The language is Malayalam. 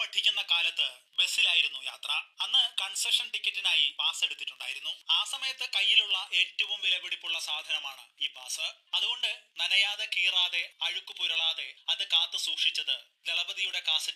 പഠിക്കുന്ന കാലത്ത് ബസ്സിലായിരുന്നു യാത്ര. അന്ന് കൺസെഷൻ ടിക്കറ്റിനായി പാസ് എടുത്തിട്ടുണ്ടായിരുന്നു. ആ സമയത്ത് കയ്യിലുള്ള ഏറ്റവും വിലപിടിപ്പുള്ള സാധനമാണ് ഈ പാസ്. അതുകൊണ്ട് നനയാതെ കീറാതെ അഴുക്കു പുരളാതെ അത് കാത്തു സൂക്ഷിച്ചത് ദളപതിയുടെ കാസറ്റ്